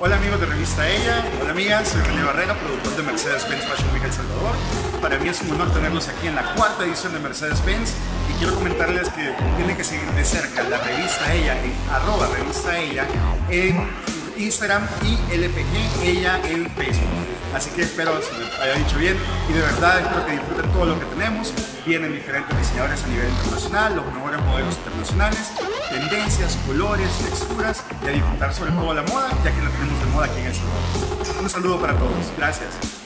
Hola amigos de Revista Ella, hola amigas, soy René Barrera, productor de Mercedes-Benz Fashion Week El Salvador. Para mí es un honor tenerlos aquí en la cuarta edición de Mercedes-Benz y quiero comentarles que tienen que seguir de cerca la revista Ella en arroba revista Ella en Instagram y LPG Ella en Facebook. Así que espero se me haya dicho bien y de verdad espero que disfruten todo lo que. Vienen diferentes diseñadores a nivel internacional, los mejores modelos internacionales, tendencias, colores, texturas y a disfrutar sobre todo la moda, ya que la tenemos de moda aquí en el Salvador. Un saludo para todos. Gracias.